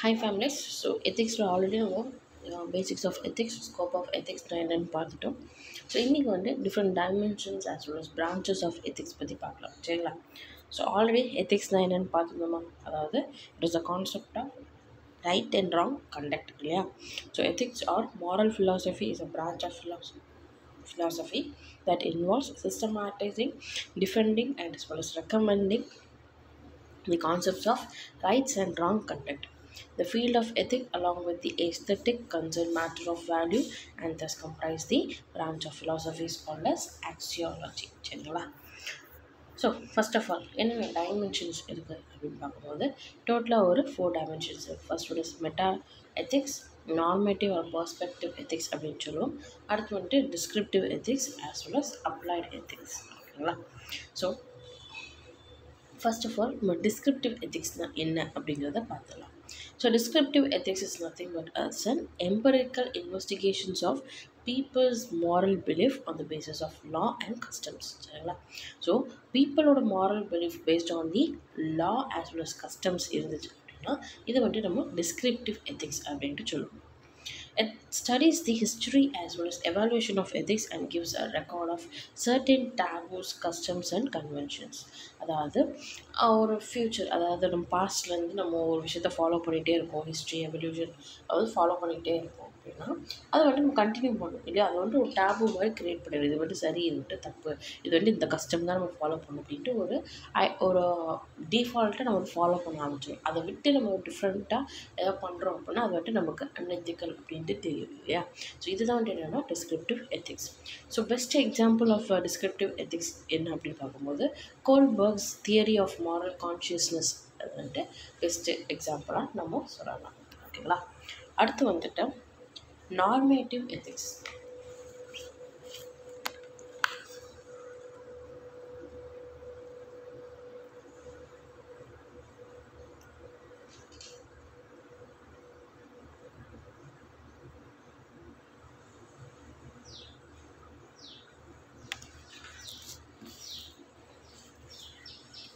Hi families. So ethics already நம்ம basics of ethics scope of ethics என்னன்னு பார்த்துட்டோம். So இன்றைக்கி வந்து different dimensions as well as branches of ethics பற்றி பார்க்கலாம். சரிங்களா? ஸோ ஆல்ரெடி எத்திக்ஸ்னால் என்னென்னு பார்த்துருந்தோமா அதாவது it is a concept of right and wrong conduct இல்லையா? So ethics or moral philosophy is a branch of philosophy philosophy that involves systematizing, defending, and as well as recommending the concepts of rights and wrong conduct. The field of ethic along with the aesthetic, concern matter of value and thus comprise the branch of philosophy is called as axiology. சரிங்களா so first of all என்னென்ன dimensions இருக்குது அப்படின்னு பார்க்கும்போது டோட்டலாக ஒரு four dimensions இருக்குது first one is meta ethics normative or perspective ethics அப்படின்னு சொல்லுவோம். அடுத்து வந்துட்டு descriptive ethics as well as applied ethics ஓகேங்களா? ஸோ ஃபர்ஸ்ட் ஆஃப் ஆல் நம்ம டிஸ்கிரிப்டிவ் எத்திக்ஸ்னால் என்ன அப்படிங்கிறத பார்த்துடலாம். So descriptive ethics is nothing but as an empirical investigations of people's moral belief on the basis of law and customs சரிங்களா? So பீப்புளோட moral belief based on the law as well as customs இருந்துச்சு அப்படின்னா இது வந்துட்டு நம்ம descriptive ethics அப்படின்ட்டு சொல்லுவோம். It studies the history as well as evaluation of ethics and gives a record of certain taboos, customs and conventions. அதாவது ஒரு future அதாவது நம்ம பாஸ்ட்லேருந்து நம்ம ஒரு விஷயத்த ஃபாலோ பண்ணிகிட்டே இருக்கோம் ஹிஸ்ட்ரி எவல்யூஷன் அதாவது ஃபாலோ பண்ணிகிட்டே இருக்கோம் அப்படின்னா அதை வந்துட்டு நம்ம கண்டினியூ பண்ணணும். இல்லையா? அது வந்துட்டு ஒரு டேபு மாதிரி க்ரியேட் பண்ணிடுது இது வந்துட்டு சரி இது வந்துட்டு தப்பு. இது வந்துட்டு இந்த கஸ்டம் தான் நம்ம ஃபாலோ பண்ணணும் அப்படின்ட்டு ஒரு ஐ ஒரு டிஃபால்ட்டாக நம்ம ஃபாலோ பண்ண ஆரம்பிச்சிடும் அதை விட்டு நம்ம டிஃப்ரெண்ட்டாக ஏதாவது பண்ணுறோம் அப்படின்னா அது வந்துட்டு நமக்கு அன்எத்திக்கல் அப்படின்ட்டு தெரியும் இல்லையா? ஸோ இதுதான் வந்துட்டு என்னென்னா descriptive ethics so best example of descriptive ethics என்ன அப்படின்னு பார்க்கும்போது Kohlberg's theory of moral consciousness அது வந்துட்டு பெஸ்ட்டு எக்ஸாம்பிளாக நம்ம சொல்லலாம். ஓகேங்களா? அடுத்து வந்துட்டு normative ethics.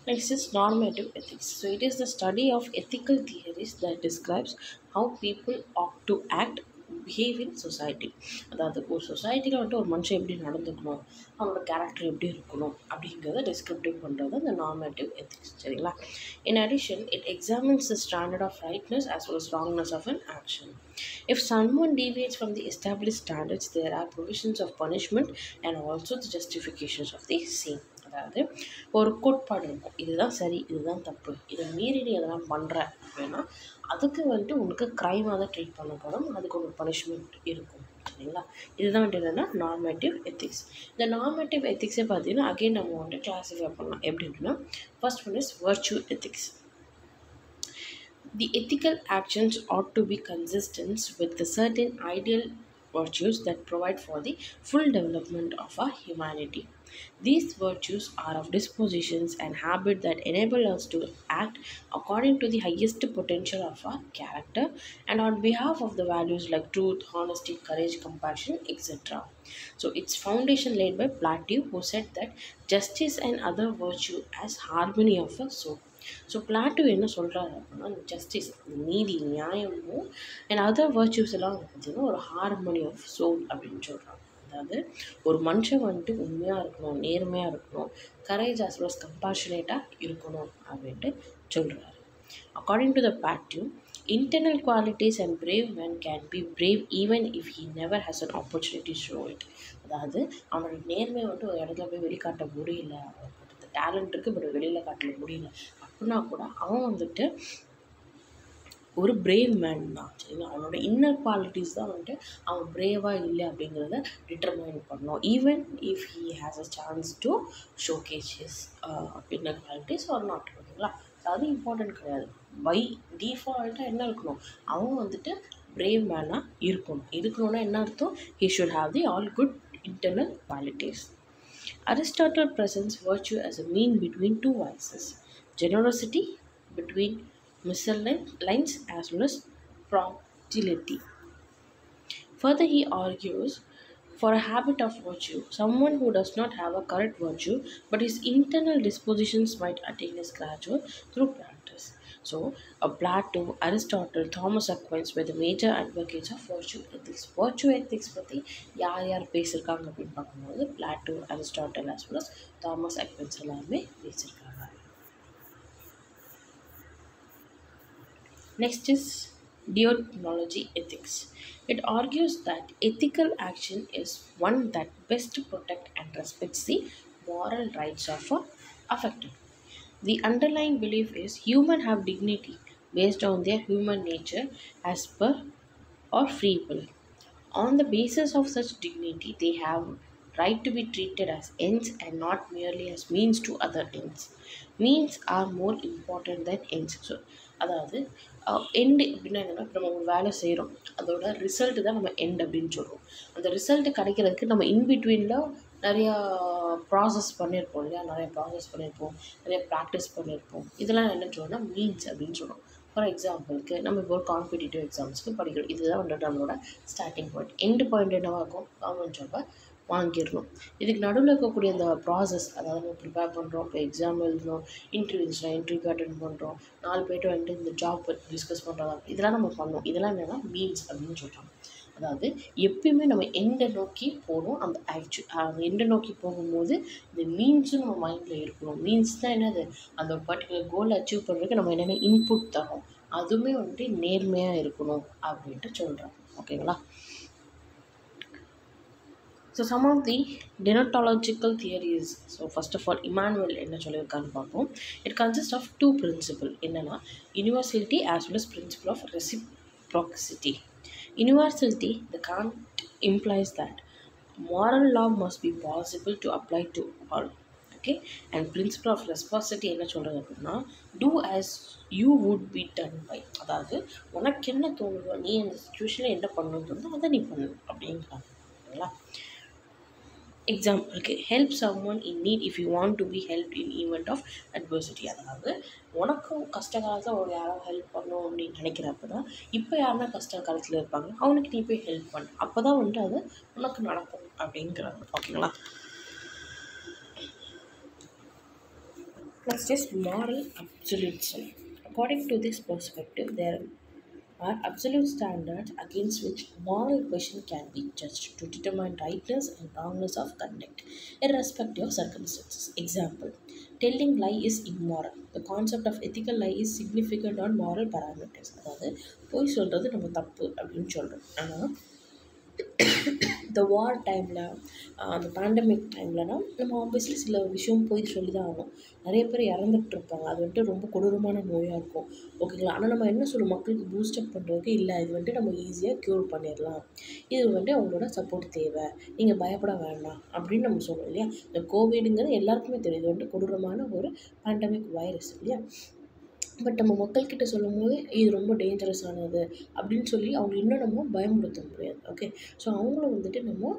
Next is normative ethics. So, it is the study of ethical theories that describes how people ought to act behave in society அதாவது ஒரு சொசைட்டியில் வந்துட்டு ஒரு மனுஷன் எப்படி நடந்துக்கணும் அவனோட கேரக்டர் எப்படி இருக்கணும் அப்படிங்கிறத டிஸ்கிரிப்டிவ் பண்ணுறது அந்த நார்மேட்டிவ் எத்திக்ஸ் சரிங்களா? In addition it examines the standard of rightness as well as wrongness of an action if someone deviates from the establish standards there are provisions of punishment and also the justifications of the same அதாவது ஒரு கோட்பாடு இருக்கும். இதுதான் சரி இதுதான் தப்பு. இதை மீறி நீ அதெல்லாம் பண்ணுற அப்படின்னா அதுக்கு வந்துட்டு உனக்கு க்ரைமாக தான் ட்ரீட் பண்ணப்படும் அதுக்கு ஒரு பனிஷ்மெண்ட் இருக்கும். சரிங்களா? இதுதான் வந்துட்டு என்னென்னா நார்மேட்டிவ் எத்திக்ஸ் இந்த நார்மேட்டிவ் எத்திக்ஸே பார்த்தீங்கன்னா அகைன் நம்ம வந்துட்டு கிளாஸிஃபை பண்ணலாம். எப்படி அப்படின்னா first one is virtual ethics the ethical actions ought to be consistence with the certain ideal virtues that provide for the full development of our humanity. These virtues are of dispositions and habit that enable us to act according to the highest potential of our character and on behalf of the values like truth, honesty, courage, compassion, etc. So its foundation laid by Plato, who said that justice and other virtue as harmony of a soul. So Plato என்ன சொல்கிறாரு அப்படின்னா justice நீதி நியாயமும் and other வர்ச்சூஸ் எல்லாம் பார்த்திங்கன்னா ஒரு harmony of soul அப்படின்னு சொல்கிறாங்க அதாவது ஒரு மனுஷன் வந்துட்டு உண்மையாக இருக்கணும் நேர்மையாக இருக்கணும் கரேஜ் அஸ் வெல் கம்பாஷனேட்டாக இருக்கணும் அப்படின்ட்டு சொல்கிறாரு according to the virtue internal qualities and brave man can be brave even if he never has an opportunity show it அதாவது அவனோட நேர்மையை வந்துட்டு ஒரு இடத்துல போய் வெளிக்காட்ட முடியல டேலண்ட் இருக்குது பட் வெளியில் காட்ட முடியல. அப்படின்னா கூட அவன் வந்துட்டு ஒரு பிரேவ் மேன் தான் சரிங்களா? அவனோட இன்னர் குவாலிட்டிஸ் தான் வந்துட்டு அவன் பிரேவாக இல்லை அப்படிங்கிறத டிட்டர்மைன் பண்ணோம். Even if he has a chance to show case his inner qualities are not ஓகேங்களா? அது இம்பார்ட்டன்ட் கிடையாது. பை டிஃபால்ட்டாக என்ன இருக்கணும்? அவன் வந்துட்டு பிரேவ் மேனாக இருக்கணும். இருக்கணும்னா என்ன அர்த்தம்? He should have the all good internal qualities Aristotle presents virtue as a mean between two vices generosity between misalliance as well as prodigality. Further, he argues For a habit of virtue, someone who does not have a correct virtue but his internal dispositions might attain his gradual through practice. So, uh, Plato, Aristotle, Thomas Aquinas were the major advocates of virtue ethics. Virtue ethics பற்றி யார் யார் பேசியிருக்காங்க அப்படின்னு பார்க்கும்போது Plato Aristotle as well as Thomas Aquinas எல்லாருமே பேசியிருக்காங்க Next is deontology ethics. It argues that ethical action is one that best protects and respects the moral rights of a affected. The underlying belief is human have dignity based on their human nature as per or free will. On the basis of such dignity, they have right to be treated as ends and not merely as means to other ends. Means are more important than ends. So, அதாவது end அப்படின்னா என்னென்னா இப்போ நம்ம ஒரு வேலை செய்கிறோம் அதோட result தான் நம்ம எண்ட் அப்படின்னு சொல்கிறோம் அந்த ரிசல்ட்டு கிடைக்கிறதுக்கு நம்ம இன்பிட்வீனில் நிறையா ப்ராசஸ் பண்ணியிருப்போம் இல்லையா? நிறைய ப்ராசஸ் பண்ணியிருப்போம் நிறைய ப்ராக்டிஸ் பண்ணியிருப்போம் இதெல்லாம் என்ன சொல்கிறோம்னா மீன்ஸ் அப்படின்னு சொல்கிறோம் ஃபார் எக்ஸாம்பிளுக்கு நம்ம இப்போ ஒரு காம்படிட்டிவ் எக்ஸாம்ஸ்க்கு படிக்கிறோம். இதுதான் வந்துட்டு நம்மளோட ஸ்டார்டிங் பாயிண்ட் எண்டு பாயிண்ட் என்னவாக இருக்கும்? கவர்மெண்ட் ஜாப்பை வாங்கிடணும். இதுக்கு நடுவில் இருக்கக்கூடிய அந்த ப்ராசஸ் அதாவது நம்ம ப்ரிப்பேர் பண்ணுறோம் இப்போ எக்ஸாம் எழுதணும் இன்டர்வியூஸ்லாம் இன்டர்வியூ அட்டன் பண்ணுறோம் நாலு பேர்ட்டு வந்துட்டு இந்த ஜாப் டிஸ்கஸ் பண்ணுறதா இதெல்லாம் நம்ம பண்ணோம். இதெல்லாம் என்னென்னா மீன்ஸ் அப்படின்னு சொல்கிறாங்க அதாவது எப்பயுமே நம்ம எண்டை நோக்கி போகணும். அந்த ஆக்சு அந்த எண்டை நோக்கி போகும்போது இந்த மீன்ஸும் நம்ம மைண்டில் இருக்கணும். மீன்ஸ் தான் என்னது? அந்த ஒரு பர்டிகுலர் கோலை அச்சீவ் பண்ணுறதுக்கு நம்ம என்னென்ன இன்புட் தரோம்? அதுவுமே வந்துட்டு நேர்மையாக இருக்கணும் அப்படின்ட்டு சொல்கிறாங்க ஓகேங்களா so some of the deontological theories so first of all Immanuel என்ன சொல்லியிருக்கான்னு பார்ப்போம். It consist of two principle என்னென்னா universality as well as principle of reciprocity universality the Kant implies that moral law must be possible to apply to all. Okay and principle of responsibility என்ன சொல்கிறது அப்படின்னா do as you would be done by அதாவது உனக்கு என்ன தோணுதோ நீ அந்த சுச்சுவேஷனில் என்ன பண்ணணும்னு தோணுதோ அதை நீ பண்ணணும் அப்படிங்கிறாங்க ஓகேங்களா எக்ஸாம்பிளுக்கு help someone in need if you want to be help in event of adversity அதாவது உனக்கும் கஷ்ட காலத்தில் ஒரு யாரோ ஹெல்ப் பண்ணணும் அப்படின்னு நினைக்கிறப்ப தான் இப்போ யாருன்னா கஷ்ட காலத்தில் இருப்பாங்க. அவனுக்கு நீ போய் ஹெல்ப் பண்ணு. அப்போ தான் வந்துட்டு அது உனக்கு நடக்கும் அப்படிங்கிறாங்க. ஓகேங்களா Next is moral absolutism. According to this perspective there are absolute standards against which moral question can be judged to determine rightness and wrongness of conduct, irrespective of circumstances. Example Telling lie is immoral. The concept of ethical lie is significant on moral parameters. அதாவது பொய் சொல்கிறது நம்ம தப்பு அப்படின்னு சொல்கிறோம் ஆனால் இந்த வார் டைமில் அந்த பேண்டமிக் டைம்லலாம் நம்ம ஆப்வியஸ்லி சில விஷயம் போய் சொல்லி தான் ஆகணும். நிறைய பேர் இறந்துட்டு இருப்பாங்க. அது வந்துட்டு ரொம்ப கொடூரமான நோயாக இருக்கும். ஓகேங்களா ஆனால் நம்ம என்ன சொல்லுவோம் மக்களுக்கு பூஸ்டப் பண்ணுறதுக்கு இல்லை இது வந்துட்டு நம்ம ஈஸியாக க்யூர் பண்ணிடலாம். இது வந்துட்டு அவங்களோட சப்போர்ட் தேவை. நீங்கள் பயப்பட வேண்டாம். அப்படின்னு நம்ம சொல்லுவோம் இல்லையா? இந்த கோவிடுங்கிறது எல்லாருக்குமே தெரியும். இது வந்துட்டு கொடூரமான ஒரு பேண்டமிக் வைரஸ் இல்லையா? பட் நம்ம மக்கள்கிட்ட சொல்லும் போது இது ரொம்ப டேஞ்சரஸானது அப்படின்னு சொல்லி அவங்க இன்னும் நம்ம பயமுறுத்த முடியாது ஓகே ஸோ அவங்கள வந்துட்டு நம்ம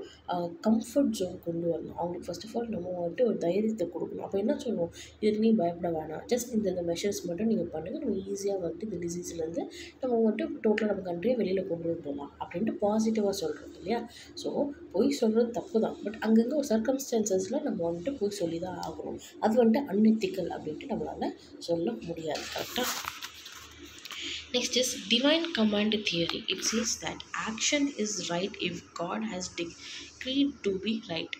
கம்ஃபர்ட் ஜோன் கொண்டு வரணும். அவங்களுக்கு ஃபர்ஸ்ட் ஆஃப் ஆல் நம்ம வந்துட்டு ஒரு தைரியத்தை கொடுக்கணும். அப்போ என்ன சொல்லுவோம்? இதுக்கு நீ பயப்பட வேணாம். ஜஸ்ட் இந்த இந்த மெஷர்ஸ் மட்டும் நீங்கள் பண்ணுங்கள் நம்ம ஈஸியாக வந்துட்டு இந்த டிசீஸ்லேருந்து நம்ம வந்துட்டு டோட்டலாக நம்ம கண்ட்ரியை வெளியில் கொண்டு வந்துடலாம் அப்படின்ட்டு பாசிட்டிவாக சொல்கிறது இல்லையா? ஸோ பொய் சொல்கிறது தப்பு தான். பட் அங்கங்கே ஒரு சர்க்கம்ஸ்டான்சஸில் நம்ம வந்துட்டு பொய் சொல்லி தான் ஆகணும். அது வந்துட்டு அன்எத்திக்கல் அப்படின்ட்டு நம்மளால் சொல்ல முடியாது கரெக்டாக Next is divine command theory. It says that action is right if God has decreed to be right.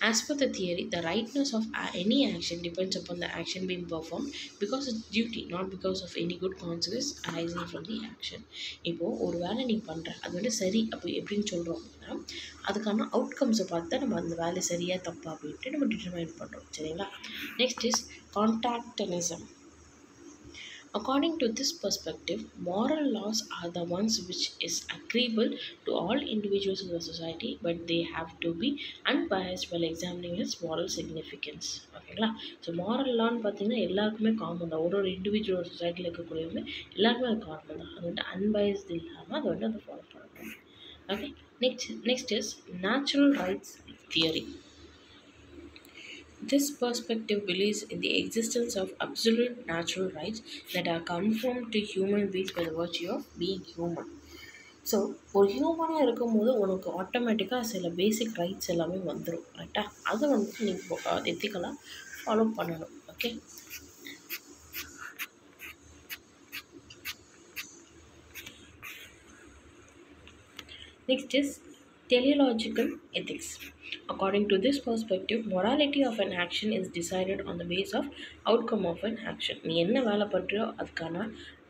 As per the theory, the rightness of a- any action depends upon the action being performed because it's duty, not because of any good consequence arising from the action. இப்போது ஒரு வேலை நீ பண்ணுற அது வந்து சரி அப்போ எப்படின்னு சொல்கிறோம் அப்படின்னா அதுக்கான அவுட்கம்ஸை பார்த்து தான் நம்ம அந்த வேலை சரியாக தப்பா அப்படின்ட்டு நம்ம டிட்டர்மைன் பண்ணுறோம் சரிங்களா next is Kantianism According to this perspective, moral laws are the ones which is agreeable to all individuals in the society, but they have to be unbiased while examining its moral significance. ஓகேங்களா so moral லான்னு பார்த்தீங்கன்னா எல்லாருக்குமே common தான் ஒரு ஒரு individual சொசைட்டியில் இருக்கக்கூடியவங்க எல்லாருமே அது காமன் தான் அது வந்து அன்பயஸ்டு இல்லாமல் அதை வந்து அதை ஃபாலோ பண்ணணும் okay next next is natural rights theory This perspective believes in the existence of absolute natural rights that are conformed to human beings by the virtue of being human. So ஒரு ஹியூமனாக இருக்கும்போது உனக்கு ஆட்டோமேட்டிக்காக சில பேசிக் rights எல்லாமே வந்துடும் கரெக்டா அதை வந்துட்டு நீங்கள் எத்திக்கலாக ஃபாலோ பண்ணணும் okay Next is teleological ethics. According to this perspective, morality of an action is decided on the basis of outcome of an action. நீ என்ன வேலை பண்ணுறியோ அதுக்கான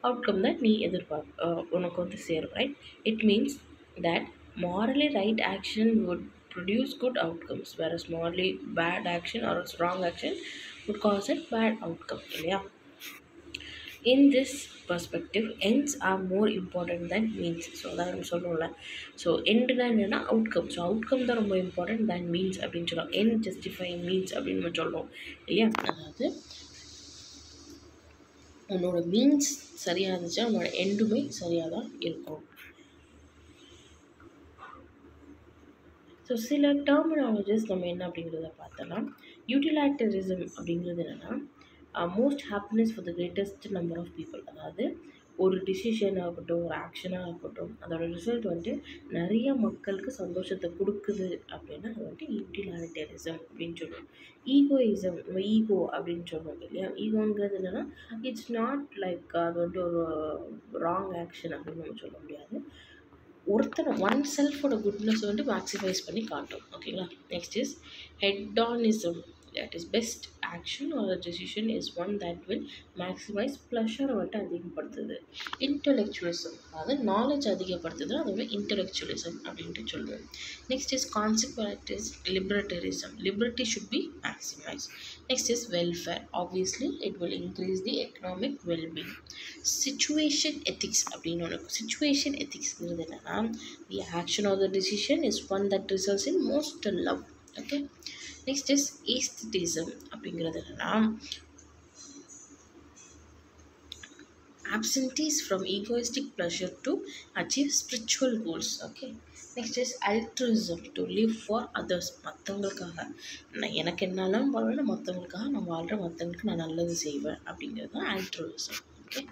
அவுட்கம் தான் நீ எதிர்பார்ப் அஹ் உனக்கு வந்து சேரும் right it means that morally right action would produce good outcomes whereas morally bad action or else wrong action would cause a bad outcome இல்லையா in this perspective ends are more important than means so அதான் நம்ம சொல்கிறோம்ல so எண்டுனா என்னென்னா outcome so outcome தான் ரொம்ப important than means அப்படின்னு சொல்லலாம் என் justify means அப்படின்னு நம்ம சொல்கிறோம் இல்லையா? அதாவது உன்னோட மீன்ஸ் சரியாக இருந்துச்சுன்னா உன்னோட எண்டுமே சரியாக தான் இருக்கும். ஸோ சில டெர்மினாலஜிஸ் நம்ம என்ன அப்படிங்கிறத பார்த்தலாம் யூட்டிலைட்டரிசம் அப்படிங்கிறது என்னென்னா most happiness for the greatest number of people அதாவது ஒரு டிசிஷன் ஆகட்டும் ஒரு ஆக்ஷனாக இருக்கட்டும் அதோட ரிசல்ட் வந்துட்டு நிறைய மக்களுக்கு சந்தோஷத்தை கொடுக்குது அப்படின்னா அது வந்துட்டு யூட்டிலாரிட்டரிசம் அப்படின்னு சொல்லுவோம். ஈகோயிசம் நம்ம ஈகோ அப்படின்னு சொல்லுவோம் இல்லையா? ஈகோங்கிறது என்னென்னா இட்ஸ் நாட் லைக் அது வந்துட்டு ஒரு ராங் ஆக்ஷன் அப்படின்னு நம்ம சொல்ல முடியாது. ஒருத்தனை ஒன் செல்ஃபோட குட்னஸ் வந்து மேக்ஸிஃபைஸ் பண்ணி காட்டும். ஓகேங்களா next is hedonism that is best action or a decision is one that will maximize pleasure வந்துட்டு அதிகப்படுத்துது. இன்டெலெக்சுவலிசம் அதாவது நாலேஜ் அதிகப்படுத்துது அது வந்து இன்டெலெக்சுவலிசம் அப்படின்ட்டு சொல்லுவோம் next is consequent is libertarianism liberty should be maximise next is welfare obviously it will increase the economic wellbeing situation ethics அப்படின்னு ஒன்று situation எத்திக்ஸ்ங்கிறது என்னென்னா the action of the decision is one that results in most love okay. Next is aestheticism அப்படிங்கிறது என்னென்னா absentees from egoistic pleasure to achieve spiritual goals okay. Next is altruism to live for others மற்றவங்களுக்காக நான் எனக்கு என்னாலும் பரவாயில்ல மற்றவங்களுக்காக நான் வாழ்கிற மற்றவங்களுக்கு நான் நல்லது செய்வேன் அப்படிங்கிறது தான் அல்ட்ரிசம் ஓகே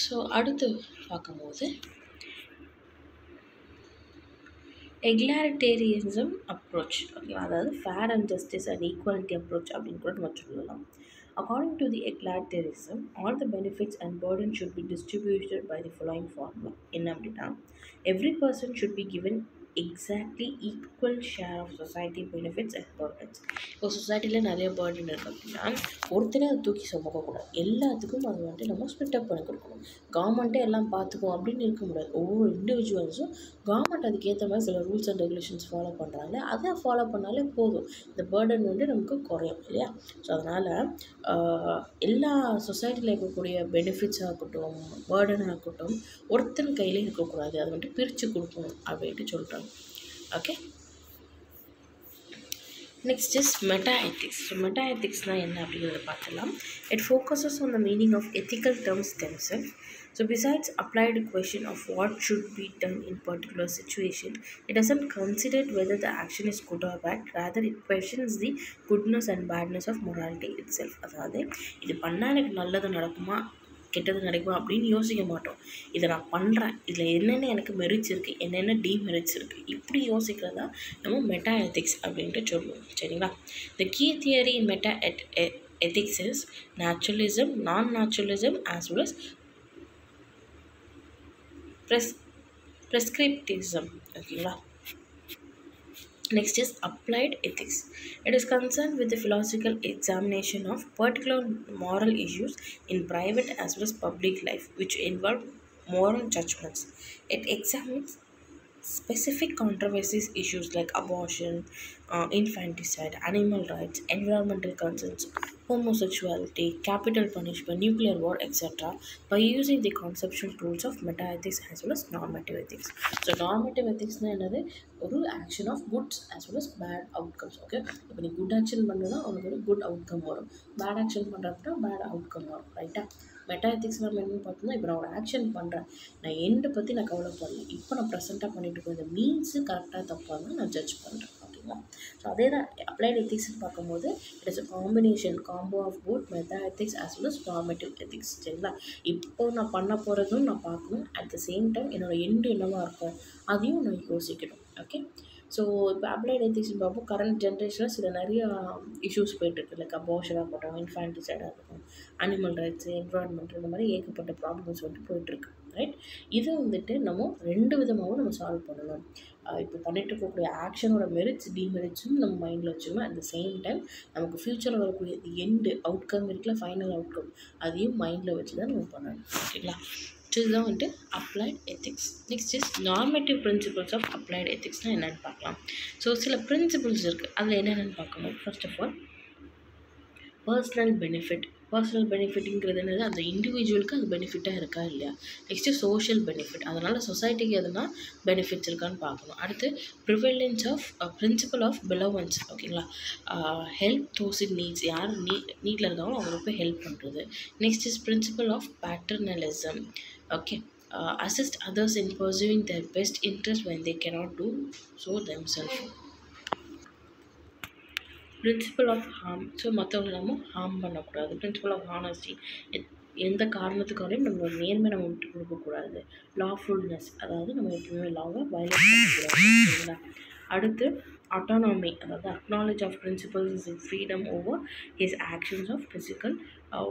ஸோ அடுத்து பார்க்கும்போது எக்லாரிட்டேரியனிசம் அப்ரோச் ஓகேவா அதாவது fair and justice and equality approach அப்படின்னு கூட நம்ம சொல்லலாம் According to the egalitarianism, all the benefits and burden should be distributed by the following formula. என்ன அப்படின்னா every person should be given exactly equal share of society benefits and burdens இப்போ சொசைட்டியில் நிறைய burden இருக்குது அப்படின்னா ஒருத்தரே அதை தூக்கி சுமக்கக்கூடாது எல்லாத்துக்கும் அது வந்துட்டு நம்ம ஸ்பிட்டப் பண்ணி கொடுக்கணும். கவர்மெண்ட்டே எல்லாம் பார்த்துக்கும் அப்படின்னு இருக்க முடியாது. ஒவ்வொரு இண்டிவிஜுவல்ஸும் கவர்மெண்ட் அதுக்கேற்ற மாதிரி சில ரூல்ஸ் அண்ட் ரெகுலேஷன்ஸ் ஃபாலோ பண்ணுறாங்க அதை ஃபாலோ பண்ணாலே போதும். இந்த பேர்டன் வந்து நமக்கு குறையும் இல்லையா? ஸோ அதனால் எல்லா சொசைட்டியில் இருக்கக்கூடிய பெனிஃபிட்ஸாக இருக்கட்டும் பேர்டனாக இருக்கட்டும் ஒருத்தன் கையிலே இருக்கக்கூடாது. அது வந்துட்டு பிரித்து கொடுக்கணும் அப்படின்ட்டு சொல்கிறாங்க okay next is meta ethics so meta எத்திக்ஸ்னால் என்ன அப்படிங்கிறத பார்த்துலாம் it focuses on the meaning of ethical terms themselves So besides applied question of what should be done in particular situation, it doesn't consider whether the action is good or bad. Rather, it questions the goodness and badness of morality itself. அதாவது இது பண்ணால் எனக்கு நல்லது நடக்குமா கெட்டது நடக்குமா அப்படின்னு யோசிக்க மாட்டோம். இதை நான் பண்ணுறேன் இதில் என்னென்ன எனக்கு மெரிட்ஸ் இருக்குது என்னென்ன டிமெரிட்ஸ் இருக்குது இப்படி யோசிக்கிறதா நம்ம மெட்டா எத்திக்ஸ் அப்படின்ட்டு சொல்லுவோம். சரிங்களா? The key theory in meta Ed ethics is naturalism non naturalism as well as press prescriptivism. ஓகேங்களா Next is applied ethics. It is concerned with the philosophical examination of particular moral issues in private as well as public life, which involve moral judgments. It examines specific controversies issues like abortion, uh, infanticide, animal rights, environmental concerns, homosexuality, capital punishment, nuclear war, etc. by using the conceptual tools of meta-ethics as well as normative ethics. So normative ethics என்னது ஒரு action of goods as well as bad outcomes okay இப்போ நீ good action பண்ணுனா உனக்கு ஒரு good outcome வரும் bad action பண்ணுறப்ப bad outcome வரும் ரைட்டா மெட்டா எத்திக்ஸ் நம்ம என்னென்னு பார்த்தோம்னா இப்போ நான் ஒரு ஆக்ஷன் பண்ணுறேன் நான் எண்டை பற்றி நான் கவலைப்படல. இப்போ நான் ப்ரெசென்ட்டாக பண்ணிட்டு இருக்கேன் இந்த மீன்ஸு கரெக்டாக தப்பாக நான் ஜட்ஜ் பண்ணுறேன் ஓகேங்களா ஸோ அதே தான் அப்ளைட் எத்திக்ஸ்னு பார்க்கும்போது it is a combination combo of good meta ethics as well as formative ethics சரிங்களா? இப்போ நான் பண்ண போகிறதும் நான் பார்க்கணும். அட் த சேம் டைம் என்னோடய எண்டு என்னவாக இருக்கும்? அதையும் நான் யோசிக்கணும். ஓகே ஸோ இப்போ அப்ளைட் எத்திக்ஸ்னு பார்ப்போம். கரண்ட் ஜென்ரேஷனில் சில நிறையா இஷ்யூஸ் போயிட்டுருக்கு. லைக் அபோஷனாக இருக்கட்டும் இன்ஃபான்டிசைடாக இருக்கட்டும் அனிமல் ரைட்ஸு என்வரான்மெண்ட் இந்த மாதிரி ஏகப்பட்ட ப்ராப்ளம்ஸ் வந்துட்டு போயிட்டுருக்கு. ரைட் இதை வந்துட்டு நம்ம ரெண்டு விதமாகவும் நம்ம சால்வ் பண்ணணும். இப்போ பண்ணிட்டு இருக்கக்கூடிய ஆக்ஷனோட மெரிட்ஸ் டிமெரிட்ஸும் நம்ம மைண்டில் வச்சுக்கணும். அட் த சேம் டைம் நமக்கு ஃப்யூச்சரில் வரக்கூடிய எண்டு அவுட்கம் இருக்குல்ல ஃபைனல் அவுட்கம் அதையும் மைண்டில் வச்சு தான் நம்ம பண்ணணும். ஓகேங்களா ஸோ இதுதான் வந்துட்டு applied ethics next is normative principles of applied எத்திக்ஸ்னால் என்னென்னு பார்க்கலாம். ஸோ சில பிரின்சிபல்ஸ் இருக்குது அதில் என்னென்னு பார்க்கணும். First of all personal benefit personal பெனிஃபிட்டுங்கிறது என்னது? அந்த இண்டிவிஜுவலுக்கு அது பெனிஃபிட்டாக இருக்கா இல்லையா? நெக்ஸ்ட்டு சோஷியல் பெனிஃபிட் அதனால் சொசைட்டிக்கு எதுனா பெனிஃபிட்ஸ் இருக்கான்னு பார்க்கணும். அடுத்து prevalence of principle of benevolence ஓகேங்களா? ஹெல்ப் தோஸ் இட் நீட்ஸ் யார் நீ நீட்டில் இருக்காங்களோ அவங்களுக்கு போய் ஹெல்ப் பண்ணுறது next is principle of paternalism okay uh, assist others in pursuing their best interest when they cannot do so themselves. Principle of harm so மற்றவங்களை நம்ம ஹார்ம் பண்ணக்கூடாது. பிரின்சிபல் ஆஃப் ஹானஸ்டி எந்த காரணத்துக்காகவும் நம்மளோட நேர்மை நம்ம விட்டு கொடுக்கக்கூடாது. லாஃபுல்னஸ் அதாவது நம்ம எப்பவுமே லாவை வயலேட் பண்ணக்கூடாது. சரிங்களா? அடுத்து அட்டானமி அதாவது acknowledge of principles is freedom over his actions of physical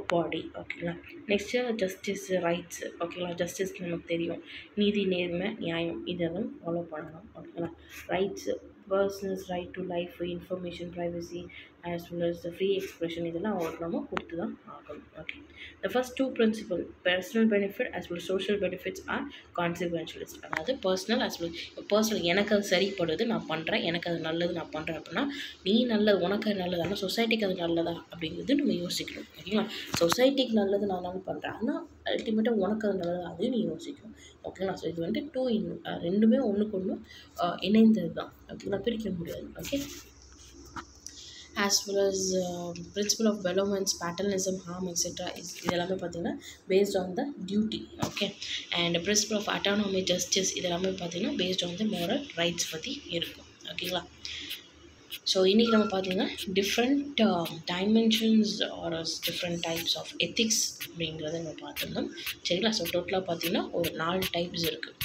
body ஓகேங்களா நெக்ஸ்ட்டு ஜஸ்டிஸ் ரைட்ஸ் ஓகேங்களா ஜஸ்டிஸ் நமக்கு தெரியும். நீதி நேர்மை நியாயம் இதெல்லாம் ஃபாலோ பண்ணணும் ஓகேங்களா rights personals right to life information privacy as well as the free expression இதெல்லாம் அவங்களுக்கு நம்ம கொடுத்து தான் ஆகணும் okay the first two principle personal benefit as well social benefits are consequentialist அதாவது பர்சனல் ஆஸ் வெல் பர்சனல் எனக்கு அது சரிப்படுது நான் பண்ணுறேன் எனக்கு அது நல்லது நான் பண்ணுறேன் அப்படின்னா நீ நல்லது உனக்கு அது நல்லது ஆனால் சொசைட்டிக்கு அது நல்லதா அப்படிங்கிறது நம்ம யோசிக்கணும். ஓகேங்களா? சொசைட்டிக்கு நல்லது நான் நானும் பண்ணுறேன் ஆனால் அல்டிமேட்டாக உனக்கு அது நல்லது அதையும் நீ யோசிக்கணும். ஓகேங்களா ஸோ இது வந்துட்டு டூ இன் ரெண்டுமே ஒன்றுக்கு ஒன்று இணைந்தது தான். ஓகேங்களா பிரிக்க முடியாது. Okay as well as principle of benevolence paternalism harm etcetera இது எல்லாமே பார்த்தீங்கன்னா based on the duty okay and principle of autonomy justice இது எல்லாமே பார்த்தீங்கன்னா based on the moral rights பற்றி இருக்கும். ஓகேங்களா ஸோ இன்றைக்கி நம்ம பார்த்தீங்கன்னா different dimensions or different types of ethics அப்படிங்கிறத நம்ம பார்த்துருந்தோம் சரிங்களா? ஸோ டோட்டலாக பார்த்தீங்கன்னா ஒரு நாலு டைப்ஸ் இருக்குது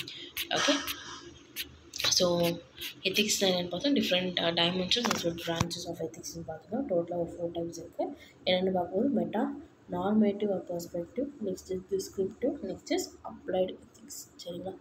ஓகே ஸோ எத்திக்ஸ் என்னென்னு பார்த்தோம் different dimensions and branches of எத்திக்ஸ்னு பார்த்தோம்னா டோட்டலாக ஒரு ஃபோர் டைப்ஸ் இருக்குது என்னென்னு பார்க்கும்போது meta normative or perspective next is descriptive next is applied ethics சரிங்களா?